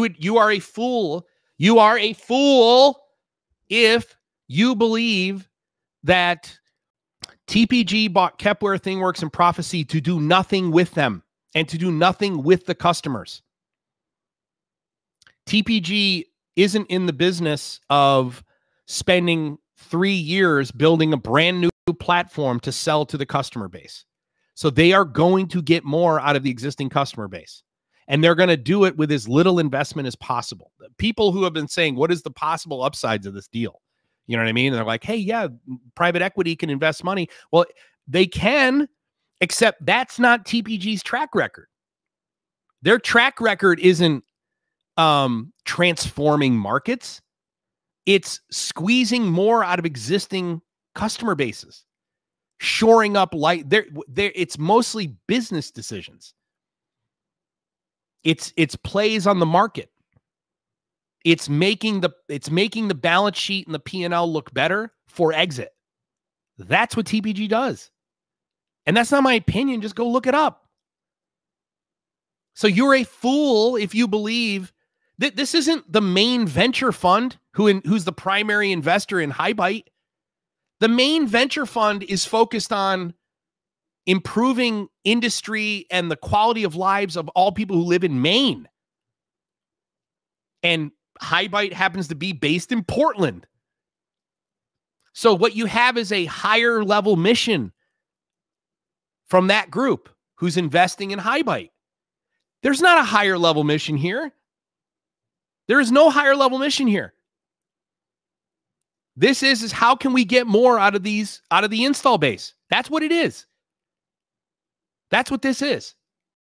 You would you are a fool. You are a fool if you believe that TPG bought Kepware, ThingWorx, and Prophecy to do nothing with them and to do nothing with the customers. TPG isn't in the business of spending three years building a brand new platform to sell to the customer base. So they are going to get more out of the existing customer base. And they're going to do it with as little investment as possible. People who have been saying, what is the possible upsides of this deal? You know what I mean? And they're like, hey, yeah, private equity can invest money. Well, they can, except that's not TPG's track record. Their track record isn't um, transforming markets, it's squeezing more out of existing customer bases, shoring up light. There, there. It's mostly business decisions. It's it's plays on the market. It's making the it's making the balance sheet and the P and L look better for exit. That's what TPG does. And that's not my opinion. Just go look it up. So you're a fool if you believe that this isn't the Maine Venture Fund who in, who's the primary investor in Highbyte. The Maine Venture Fund is focused on improving industry and the quality of lives of all people who live in Maine. And Highbyte happens to be based in Portland. So what you have is a higher level mission from that group who's investing in Highbyte. There's not a higher level mission here. There is no higher level mission here. This is is how can we get more out of these out of the install base? That's what it is. That's what this is.